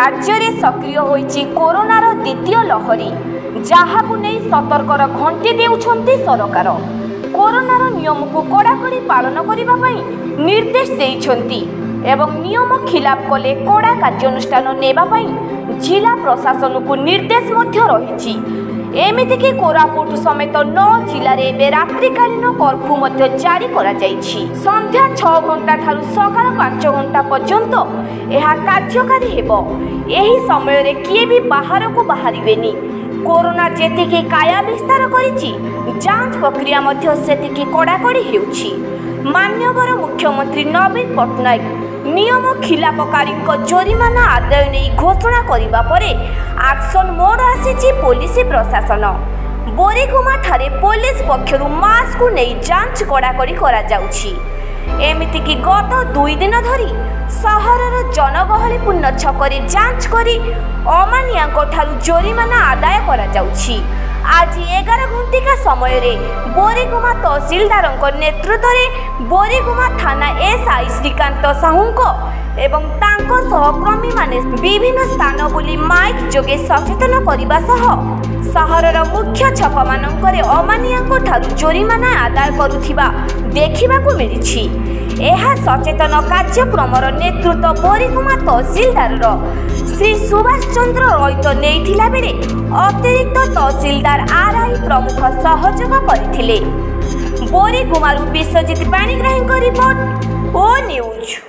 রাজ্যের সক্রিয় হয়েছে করোনার দ্বিতীয় লহরী ଯାହାକୁ ନେଇ ସତର୍କର ଘଣ୍ଟି ଦେଉଛନ୍ତି ସରକାର କରୋନାର ନିୟମକୁ କଡ଼ାକଡ଼ି ପାଳନ କରିବା ପାଇଁ ନିର୍ଦ୍ଦେଶ ଦେଇଛନ୍ତି ଏବଂ ନିୟମ ଖିଲାପ କଲେ କଡ଼ା କାର୍ଯ୍ୟାନୁଷ୍ଠାନ ନେବା ପାଇଁ জেলা প্রশাসনকু নির্দেশ মধ্য রয়েছে এমিতিকি কোরাপুট সমেত নଅ জিলারে এবে রাত্রিকালীন কর্ফ্যୁ ମଧ୍ୟ ଜାରି କରାଯାଇଛି ସନ୍ଧ୍ୟା ଛଅ ଘଣ୍ଟା ଠାରୁ ସକାଳ ପାଞ୍ଚ ଘଣ୍ଟା ପର୍ଯ୍ୟନ୍ତ ଏହା କାର୍ଯ୍ୟକାରୀ ହେବ ଏହି ସମୟରେ କିଏ ବି ବାହାରକୁ ବାହାରିବେନି କରୋନା ଯେତିକି କାୟା ବିସ୍ତାର କରିଛି ଯାଞ୍ଚ ପ୍ରକ୍ରିୟା ମଧ୍ୟ ସେତିକି କଡ଼ାକଡ଼ି ହେଉଛି ମାନ୍ୟବର ମୁଖ୍ୟମନ୍ତ୍ରୀ ନବୀନ ପଟ୍ଟନାୟକ ନିୟମ ଖିଲାପକାରୀଙ୍କ ଜରିମାନା ଆଦାୟ ନେଇ ଘୋଷଣା କରିବା ପରେ ଆକ୍ସନ ମୋଡ଼ ଆସିଛି ପୋଲିସ ପ୍ରଶାସନ ବୋରିଗୁମାଠାରେ ପୋଲିସ ପକ୍ଷରୁ ମାସ୍କକୁ ନେଇ ଯାଞ୍ଚ କଡ଼ାକଡ଼ି କରାଯାଉଛି ଏମିତିକି ଗତ ଦୁଇ ଦିନ ଧରି ସହରର ଜନଗହଳିପୂର୍ଣ୍ଣ ଛକରେ ଯାଞ୍ଚ କରି ଅମାନିଆଙ୍କଠାରୁ ଜରିମାନା ଆଦାୟ କରାଯାଉଛି আজ এগার ঘণ্টিকা সময়ের বোরিগুমা তহসিলদার নেতৃত্বে বোরিগুমা থানা এসআই শ্রীকান্ত সাহুঙ্ক এবং তাঙ্ক সহকর্মী মানে বিভিন্ন স্থান বুলি মাইক যোগে সচেতন করা সহ সহরর মুখ্য ছক মানকরে অমানিয়া ঠার জরিমানা আদায় করুথিবা দেখিবাকু মিলিছি ଏହା ସଚେତନ କାର୍ଯ୍ୟକ୍ରମର ନେତୃତ୍ୱ ବରିଗୁମା ତହସିଲଦାରର ଶ୍ରୀ ସୁଭାଷ ଚନ୍ଦ୍ର ରହିତ ନେଇଥିଲା ବେଳେ ଅତିରିକ୍ତ ତହସିଲଦାର ଆର୍ ଆଇ ପ୍ରମୁଖ ସହଯୋଗ କରିଥିଲେ ବରିଗୁମାରୁ ବିଶ୍ୱଜିତ ପାଣିଗ୍ରାହୀଙ୍କ ରିପୋର୍ଟ ଓ ନ୍ୟୁଜ୍